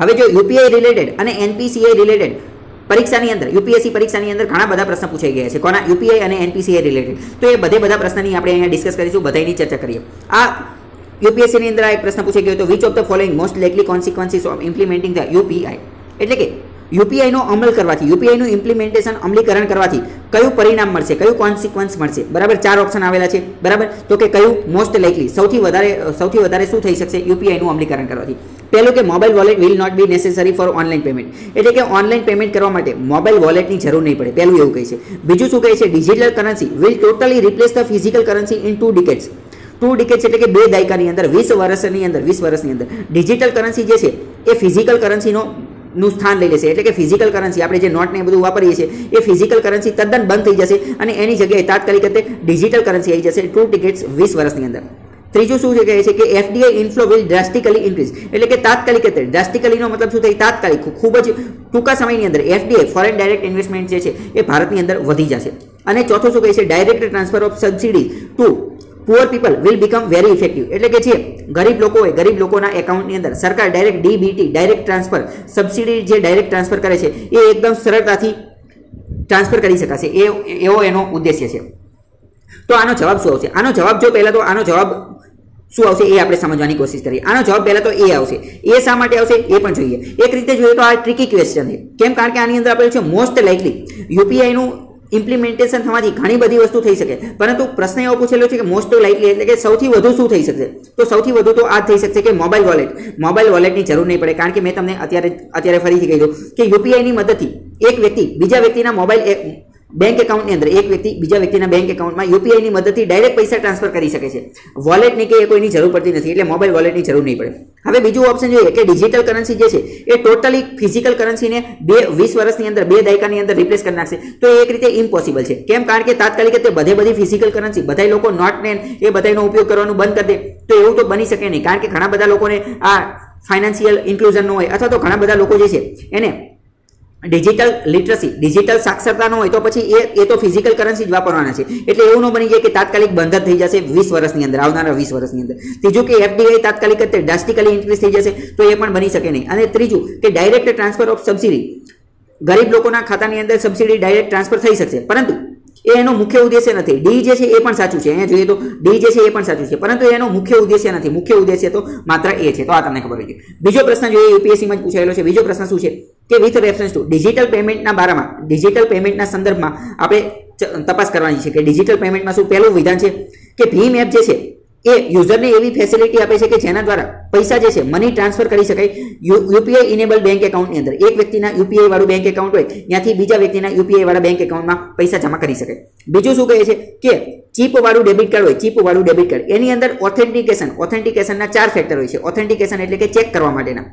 હવે જો UPI related અને એનપીસીઆઈ રિલેટેડ પરીક્ષાની અંદર, યુપીએસસી પરીક્ષાની અંદર ઘણા બધા પ્રશ્ન પૂછાઈ ગયા છે. કોના? યુપીઆઈ અને એનપીસીઆઈ રિલેટેડ તો એ બધે બધા પ્રશ્નની આપણે અહીંયા ડિસ્કસ કરીશું બધાની ચર્ચા કરીએ. આ યુપીએસસીની અંદર આ એક પ્રશ્ન પૂછાઈ ગયો તો which of the following most likely consequences of implementing the UPI એટલે કે યુપીઆઈનો અમલ કરવાથી યુપીઆઈનું ઇમ્પ્લિમેન્ટેશન અમલીકરણ કરવાથી કયું પરિણામ મળશે? કયું કોન્સિક્વન્સ મળશે? બરાબર, ચાર ઓપ્શન આવેલા છે. બરાબર? તો કે કયું મોસ્ટ લાઇકલી સૌથી વધારે સૌથી વધારે શું થઈ શકશે? યુપીઆઈનું અમલીકરણ કરવાથી. પહેલું કે mobile wallet will not be necessary for online payment એટલે કે ઓનલાઈન પેમેન્ટ કરવા માટે મોબાઈલ વોલેટની જરૂર નહીં પડે. પહેલું એવું કહે છે. બીજું શું કહે છે? Digital currency will totally replace the physical currency in two decades two decades એટલે કે બે દાયકાની અંદર, વીસ વર્ષની અંદર, વીસ વર્ષની અંદર. ડિજિટલ કરન્સી જે છે, એ ફિઝિકલ કરન્સીનો નું સ્થાન લઈ લેશે. એટલે કે ફિઝિકલ કરન્સી આપણે જે નોટને એ બધું વાપરીએ છીએ, એ ફિઝિકલ કરન્સી તદ્દન બંધ થઈ જશે અને એની જગ્યાએ તાત્કાલિક રીતે ડિજિટલ કરન્સી આવી જશે ટુ ટિકિટ્સ વીસ વર્ષની અંદર. ત્રીજું શું છે કહે છે કે FDI inflow will drastically increase એટલે કે તાત્કાલિક અત્યારે ડ્રાસ્ટિકલીનો મતલબ શું થાય? તાત્કાલિક, ખૂબ જ ટૂંકા સમયની અંદર એફડીઆઈ ફોરેન ડાયરેક્ટ ઇન્વેસ્ટમેન્ટ જે છે, એ ભારતની અંદર વધી જશે. અને ચોથું શું કહે છે? Direct transfer of subsidy to poor people will become very effective એટલે કે જે ગરીબ લોકો હોય ગરીબ લોકોના એકાઉન્ટની અંદર સરકાર direct DBT direct transfer subsidy જે ડાયરેક્ટ ટ્રાન્સફર કરે છે, એ એકદમ સરળતાથી ટ્રાન્સફર કરી શકાશે. એ, એવો એનો ઉદ્દેશ્ય છે. તો આનો જવાબ શું આવશે? આનો જવાબ જો પહેલાં તો આનો જવાબ શું આવશે? એ આપણે સમજવાની કોશિશ કરીએ. આનો જવાબ પહેલાં તો એ આવશે. એ શા માટે આવશે? એ પણ જોઈએ. એક રીતે જોઈએ તો આ ટ્રિકી ક્વેશ્ચન છે. કેમ? કારણ કે આની અંદર આપેલું છે મોસ્ટ લાઇકલી યુપીઆઈનું ઇમ્પ્લિમેન્ટેશન થવાથી ઘણી બધી વસ્તુ થઈ શકે. પરંતુ પ્રશ્ન એવો પૂછેલો છે કે મોસ્ટ લાઇકલી એટલે કે સૌથી વધુ શું થઈ શકશે? તો સૌથી વધુ તો આ થઈ શકશે કે મોબાઈલ વોલેટ મોબાઈલ વોલેટની જરૂર નહીં પડે. કારણ કે મેં તમને અત્યારે અત્યારે ફરીથી કહી દઉં કે યુપીઆઈની મદદથી એક વ્યક્તિ બીજા વ્યક્તિના મોબાઈલ બેંક એકાઉન્ટની અંદર એક વ્યક્તિ બીજા વ્યક્તિના બેંક એકાઉન્ટમાં યુપીઆઈની મદદથી ડાયરેક્ટ પૈસા ટ્રાન્સફર કરી શકે છે. વોલેટની કે એ કોઈની જરૂર પડતી નથી એટલે મોબાઈલ વોલેટની જરૂર નહીં પડે. હવે બીજું ઓપ્શન જોઈએ કે ડિજિટલ કરન્સી જે છે એ ટોટલી ફિઝિકલ કરન્સીને બે, વીસ વર્ષની અંદર, બે દાયકાની અંદર રિપ્લેસ કરી નાખશે. તો એક રીતે ઇમ્પોસિબલ છે. કેમ? કારણ કે તાત્કાલિક તે બધે બધી ફિઝિકલ કરન્સી બધા લોકો નોટને એ બધાનો ઉપયોગ કરવાનું બંધ કરી દે. તો એવું તો બની શકે નહીં. કારણ કે ઘણા બધા લોકોને આ ફાઇનાન્શિયલ ઇન્ક્લુઝન હોય અથવા તો ઘણા બધા લોકો જે છે એને ડિજિટલ લિટરસી ડિજિટલ સાક્ષરતા ન હોય તો પછી એ એ તો ફિઝિકલ કરન્સી જ વાપરવાના છે. એટલે એવું ન બની જાય કે તાત્કાલિક બંધ થઈ જશે વીસ વર્ષની અંદર, આવનારા વીસ વર્ષની અંદર. ત્રીજું કે એફડીઆઈ તાત્કાલિક ડ્રાસ્ટિકલી ઇન્ક્રીઝ થઈ જશે, તો એ પણ બની શકે નહીં. અને ત્રીજું કે ડાયરેક્ટ ટ્રાન્સફર ઓફ સબસિડી ગરીબ લોકોના ખાતાની અંદર સબસિડી ડાયરેક્ટ ટ્રાન્સફર થઈ શકશે. પરંતુ એ એનો મુખ્ય ઉદ્દેશ્ય નથી. ડી જે છે એ પણ સાચું છે. અહીંયા જોઈએ તો ડી જે છે એ પણ સાચું છે. પરંતુ એનો મુખ્ય ઉદ્દેશ્ય નથી. મુખ્ય ઉદ્દેશ્ય તો માત્ર એ છે. તો આ તમને ખબર હોય બીજો પ્રશ્ન જોઈએ, યુપીએસસીમાં જ પૂછાયેલો છે. બીજો પ્રશ્ન શું છે? કે વિથ રેફરન્સ ટુ ડિજિટલ પેમેન્ટના બારામાં ડિજિટલ પેમેન્ટના સંદર્ભમાં આપણે તપાસ કરવાની છે કે ડિજિટલ પેમેન્ટમાં શું પહેલું વિધાન છે? કે ભીમ એપ જે છે એ યુઝરને એવી ફેસિલિટી આપે છે કે જેના દ્વારા પૈસા જે છે મની ટ્રાન્સફર કરી શકાય. યુપીઆઈ ઇનેબલ બેંક એકાઉન્ટની અંદર એક વ્યક્તિના યુપીઆઈ વાળું બેંક એકાઉન્ટ હોય, ત્યાંથી બીજા વ્યક્તિના યુપીઆઈ વાળા બેંક એકાઉન્ટમાં પૈસા જમા કરી શકાય. બીજું શું કહે છે કે ચીપ વાળું ડેબિટ કાર્ડ હોય, ચીપ વાળું ડેબિટ કાર્ડ, એની અંદર ઓથેન્ટિકેશન ઓથેન્ટિકેશનના ચાર ફેક્ટર હોય છે. ઓથેન્ટિકેશન એટલે કે ચેક કરવા માટેના.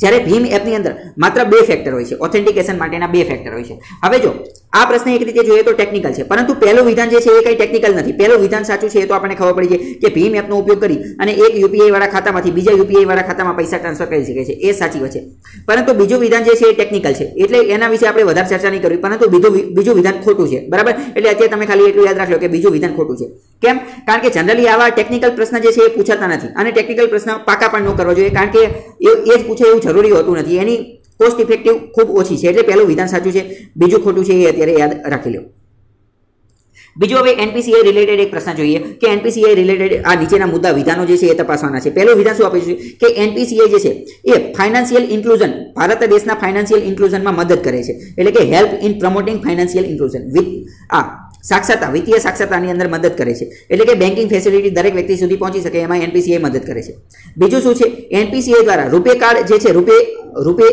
જ્યારે ભીમ એપની અંદર માત્ર બે ફેક્ટર હોય છે ઓથેન્ટિકેશન માટેના બે ફેક્ટર હોય છે. હવે જો આ પ્રશ્ન એક રીતે જોઈએ તો ટેકનિકલ છે. પરંતુ પહેલું વિધાન જે છે એ કંઈ ટેકનિકલ નથી. પહેલું વિધાન સાચું છે એ તો આપણને ખબર પડી છે કે ભીમ એપનો ઉપયોગ કરી અને એક યુપીઆઈ વાળા ખાતામાંથી બીજા યુપીઆઈ વાળા ખાતામાં પૈસા ટ્રાન્સફર કરી શકે છે. એ સાચી વાત છે. પરંતુ બીજું વિધાન જે છે એ ટેકનિકલ છે. એટલે એના વિશે આપણે વધારે ચર્ચા નહીં કરવી. પરંતુ બીજું બીજું વિધાન ખોટું છે. બરાબર? એટલે અત્યારે તમે ખાલી એટલું યાદ રાખજો કે બીજું વિધાન ખોટું છે. કેમ? કારણ કે જનરલી આવા ટેકનિકલ પ્રશ્ન જે છે એ પૂછાતા નથી. અને ટેકનિકલ પ્રશ્ન પાકા પણ ન કરવો જોઈએ. કારણ કે એ જ પૂછે એવું જરૂરી હોતું નથી. એની કોસ્ટ ઇફેક્ટિવ ખૂબ ઓછી છે. એટલે પહેલું વિધાન સાચું છે. બીજું ખોટું છે એ અત્યારે યાદ રાખી લો બીજું હવે એનપીસીઆઈ રિલેટેડ એક પ્રશ્ન જોઈએ કે એનપીસીઆઈ રિલેટેડ આ નીચેના મુદ્દા વિધાનો જે છે એ તપાસવાના છે. પહેલું વિધાન શું આપે છે? કે એનપીસીઆઈ જે છે એ ફાઇનાન્શિયલ ઇન્ક્લુઝન ભારત દેશના ફાઇનાન્શિયલ ઇન્ક્લુઝનમાં મદદ કરે છે. એટલે કે help in promoting financial inclusion with આ સાક્ષરતા, વિત્તીય સાક્ષરતાની અંદર મદદ કરે છે. એટલે કે બેન્કિંગ ફેસિલિટી દરેક વ્યક્તિ સુધી પહોંચી શકે એમાં એનપીસીએ મદદ કરે છે. બીજું શું છે? એનપીસીએ દ્વારા રૂપે કાર્ડ જે છે, રૂપે રૂપે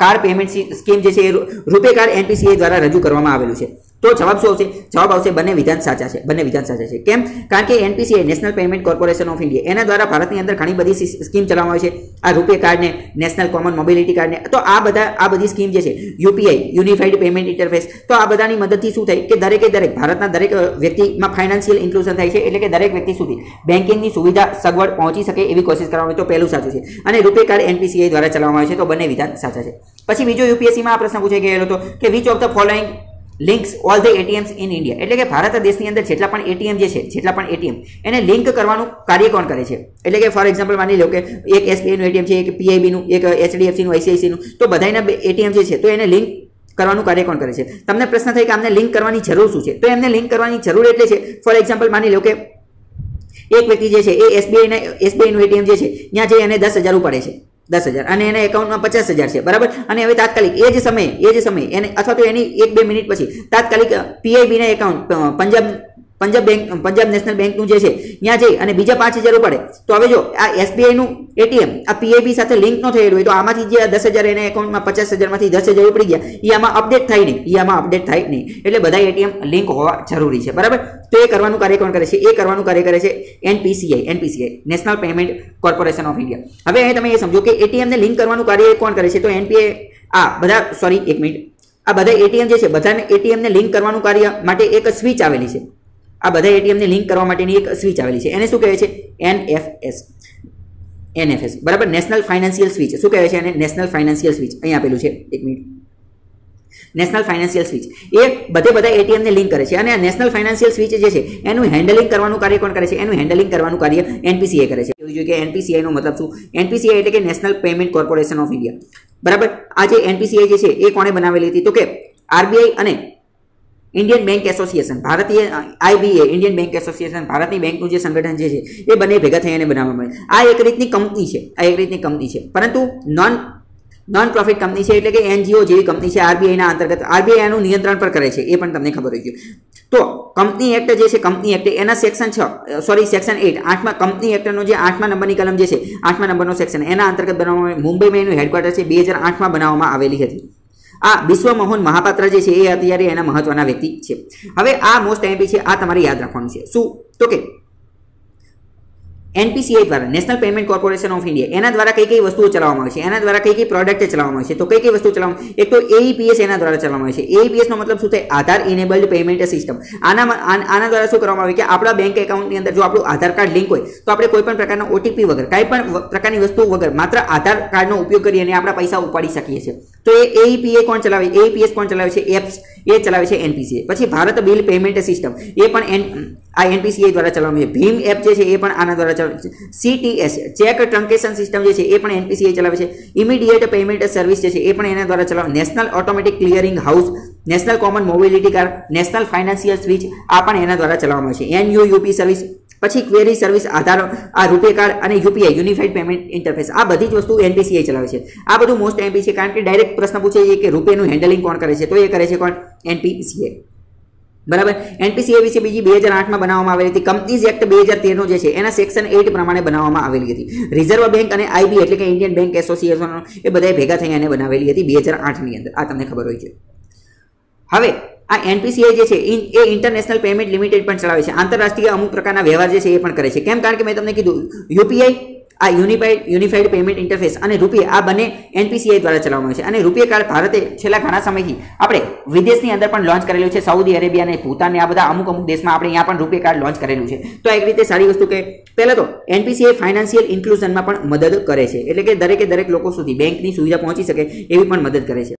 કાર્ડ પેમેન્ટ સ્કીમ જે છે એ રૂપે કાર્ડ એનપીસીએ દ્વારા રજૂ કરવામાં આવેલું છે. તો જવાબ શું આવશે? જવાબ આવશે બંને વિધાન સાચા છે, બંને વિધાન સાચા છે. કેમ? કારણ કે NPCI national payment corporation of India એના દ્વારા ભારતની અંદર ઘણી બધી સ્કીમ ચલાવવામાં આવે છે. આ રૂપે કાર્ડને નેશનલ કોમન મોબિલિટી કાર્ડને તો આ બધા, આ બધી સ્કીમ જે છે યુપીઆઈ યુનિફાઈડ પેમેન્ટ ઇન્ટરફેસ તો આ બધાની મદદથી શું થાય? કે દરેકે દરેક, ભારતના દરેક વ્યક્તિમાં ફાઇનાન્શિયલ ઇન્ક્લુઝન થાય છે, એટલે કે દરેક વ્યક્તિ સુધી બેન્કિંગની સુવિધા સગવડ પહોંચી શકે એવી કોશિશ કરવામાં આવે તો પહેલું સાચું છે. અને રૂપે કાર્ડ એનપીસીઆઈ દ્વારા ચલાવવામાં આવે છે, તો બંને વિધાન સાચા છે. પછી બીજો યુપીએસસીમાં આ પ્રશ્ન પૂછાઈ ગયેલો હતો કે which of the following links all the ATMs in India એટલે કે ભારત દેશની અંદર જેટલા પણ એટીએમ જે છે, જેટલા પણ એટીએમ એને લિંક કરવાનું કાર્ય કોણ કરે છે? એટલે કે ફોર એક્ઝામ્પલ માની લો કે એક એસબીઆઈનું એટીએમ છે, એક પીઆઈબીનું એક એચડીએફસીનું આઈસીઆઈસીનું તો બધાના એટીએમ જે છે, તો એને લિંક કરવાનું કાર્ય કોણ કરે છે? તમને પ્રશ્ન થાય કે આમને લિંક કરવાની જરૂર શું છે? તો એમને લિંક કરવાની જરૂર એટલે છે ફોર એક્ઝામ્પલ માની લો કે એક વ્યક્તિ જે છે, એ એસબીઆઈના એસબીઆઈનું એટીએમ જે છે, ત્યાં જઈ એને દસ હજાર ઉપાડે છે. દસ હજાર. અને એના એકાઉન્ટમાં પચાસ હજાર છે. બરાબર? અને હવે તાત્કાલિક, એ જ સમયે, એ જ સમયે, એને, અથવા તો એની એક બે મિનિટ પછી, તાત્કાલિક પીઆઈબીના account Punjab Punjab bank Punjab national બેંકનું જે છે ત્યાં જઈ અને બીજા પાંચ હજાર પડે તો હવે જો, આ એસબીઆઈનું એટીએમ આ પીએબી સાથે લિંક ન થયેલું હોય, તો આમાંથી જે દસ હજાર એના એકાઉન્ટમાં પચાસ હજારમાંથી દસ હજાર ઉપડી ગયા એ આમાં અપડેટ થાય નહીં એ આમાં અપડેટ થાય નહીં. એટલે બધા એટીએમ લિંક હોવા જરૂરી છે, બરાબર? તો એ કરવાનું કાર્ય કોણ કરે છે? એ કરવાનું કાર્ય કરે છે NPCI NPCI national payment corporation of India હવે અહીં તમે એ સમજો કે એટીએમને લિંક કરવાનું કાર્ય કોણ કરે છે? તો એનપીએ આ બધા સોરી એક મિનિટ. આ બધા એટીએમ જે છે, બધાને એટીએમને લિંક કરવાનું કાર્ય માટે એક સ્વિચ આવેલી છે. આ બધા એટીએમને લિંક કરવા માટેની એક સ્વિચ આવેલી છે. એને શું કહે છે? એનએફએસ એનએફએસ બરાબર? નેશનલ ફાઇનાન્શિયલ સ્વિચ શું કહે છે એને? નેશનલ ફાઇનાન્શિયલ સ્વિચ અહીં આપેલું છે. એક મિનિટ નેશનલ ફાઇનાન્શિયલ સ્વિચ એ બધે બધા એટીએમને લિંક કરે છે. અને આ નેશનલ ફાઇનાન્શિયલ સ્વિચ જે છે, એનું હેન્ડલિંગ કરવાનું કાર્ય કોણ કરે છે? એનું હેન્ડલિંગ કરવાનું કાર્ય એનપીસીએ કરે છે. એવું જોઈએ કે એનપીસીઆઈનો મતલબ શું? એનપીસીઆઈ એટલે કે national payment corporation of India બરાબર? આ જે એનપીસીઆઈ જે છે, એ કોણે બનાવેલી હતી? તો કે આરબીઆઈ અને ઇન્ડિયન બેંક એસોસિએશન ભારતીય આઈબીએ ઇન્ડિયન બેંક એસોસિએશન ભારતની બેંકનું જે સંગઠન છે એ બંને ભેગા થઈને બનાવવામાં આવે આ એક રીતની કંપની છે, આ એક રીતની કંપની છે. પરંતુ નોન નોન પ્રોફિટ કંપની છે એટલે કે એનજીઓ જેવી કંપની છે આરબીઆઈના અંતર્ગત. આરબીઆઈ એનું નિયંત્રણ પણ કરે છે, એ પણ તમને ખબર હોય છે. તો કંપની એક્ટ જે છે, કંપની એક્ટ, એના સેક્શન છ સોરી સેક્શન એટ આઠમા કંપની એક્ટનો જે આઠમા નંબરની કલમ જે છે, આઠમા નંબરનો સેક્શન, એના અંતર્ગત બનાવવામાં મુંબઈમાં એનું હેડક્વાર્ટર છે, બે હજાર આઠમાં બનાવવામાં આવેલી હતી. આ વિશ્વમોહન મહાપાત્ર જે છે, એ અત્યારે એના મહત્વના વ્યક્તિ છે. હવે આ મોસ્ટ એમપી છે, આ તમારે યાદ રાખવાનું છે. શું? તો કે એનપીસીઆઈ દ્વારા national payment corporation of India એના દ્વારા કઈ કઈ વસ્તુઓ ચલાવવામાં આવે છે? એના દ્વારા કઈ કઈ પ્રોડક્ટ ચલાવવામાં આવે છે? તો કઈ કઈ વસ્તુ ચલાવવામાં એક તો એઈપીએસ એના દ્વારા ચલાવવામાં આવે છે. એઈપીએસ નો મતલબ શું થાય આધાર ઇનેબલ્ડ પેમેન્ટ સિસ્ટમ આના આના દ્વારા શું કરવામાં આવે કે આપણા બેંક એકાઉન્ટની અંદર જો આપણું આધાર કાર્ડ લિંક હોય, તો આપણે કોઈ પણ પ્રકારના ઓટીપી વગર, કઈ પણ પ્રકારની વસ્તુ વગર માત્ર આધાર કાર્ડનો ઉપયોગ કરી અને આપણા પૈસા ઉપાડી શકીએ છીએ. તો એ એઈપીએ કોણ ચલાવે? એઈપીએસ કોણ ચલાવે છે? એપ્સ. એ ચલાવે છે એનપીસીએ પછી ભારત બિલ પેમેન્ટ સિસ્ટમ. એ પણ એન, આ એનપીસીએ દ્વારા ચલાવવામાં આવે ભીમ એપ જે છે, એ પણ આના દ્વારા છે સીટીએસ ચેક ટ્રન્કેશન સિસ્ટમ જે છે, એ પણ એનપીસીએ ચલાવે છે. ઇમિડિયેટ પેમેન્ટ સર્વિસ જે છે, એ પણ એના દ્વારા ચલાવે. National automatic clearing house national common mobility card national financial switch આ પણ એના દ્વારા ચલાવવામાં આવે છે. એનયુયુપી સર્વિસ પછી ક્વેરી સર્વિસ આધાર, આ રૂપે કાર્ડ અને યુપીઆઈ યુનિફાઈડ પેમેન્ટ ઇન્ટરફેસ આ બધી જ વસ્તુ એનપીસીઆઈ ચલાવે છે. આ બધું મોસ્ટ એમપી છે કારણ કે ડાયરેક્ટ પ્રશ્ન પૂછે છે કે રૂપેનું હેન્ડલિંગ કોણ કરે છે? તો એ કરે છે કોણ? એનપીસીઆઈ બરાબર? એનપીસીએ વિશે બીજી બે હજાર આઠમાં બનાવવામાં આવેલી હતી. કંપનીઝ એક્ટ બે હજાર તેરનો જે છે, એના સેક્શન એઇટ પ્રમાણે બનાવવામાં આવેલી હતી. રિઝર્વ બેંક અને આઈબી એટલે કે ઇન્ડિયન બેંક એસોસિએશન એ બધા ભેગા થઈ એને બનાવેલી હતી બે હજાર આઠની અંદર. આ તમને ખબર હોય છે. હવે, આ એનપીસીઆઈ જે છે એ ઇન્ટરનેશનલ પેમેન્ટ લિમિટેડ પણ ચલાવે છે. આંતરરાષ્ટ્રીય અમુક પ્રકારના વ્યવહાર જે છે એ પણ કરે છે. કેમ? કારણ કે મેં તમને કીધું યુપીઆઈ આ યુનિફાઈડ યુનિફાઈડ પેમેન્ટ ઇન્ટરફેસ અને રૂપિયા આ બંને એનપીસીઆઈ દ્વારા ચલાવવામાં આવે છે. અને રૂપિયા કાર્ડ ભારતે છેલ્લા ઘણા સમયથી આપણે વિદેશની અંદર પણ લોન્ચ કરેલું છે. સાઉદી અરેબિયા અને ભૂતાન આ બધા અમુક અમુક દેશમાં આપણે અહીંયા પણ રૂપિયા કાર્ડ લોન્ચ કરેલું છે. તો એક રીતે સારી વસ્તુ કે પહેલાં તો એનપીસીઆઈ ફાઇનાન્શિયલ ઇન્ક્લુઝનમાં પણ મદદ કરે છે. એટલે કે દરેકે દરેક લોકો સુધી બેંકની સુવિધા પહોંચી શકે એવી પણ મદદ કરે છે.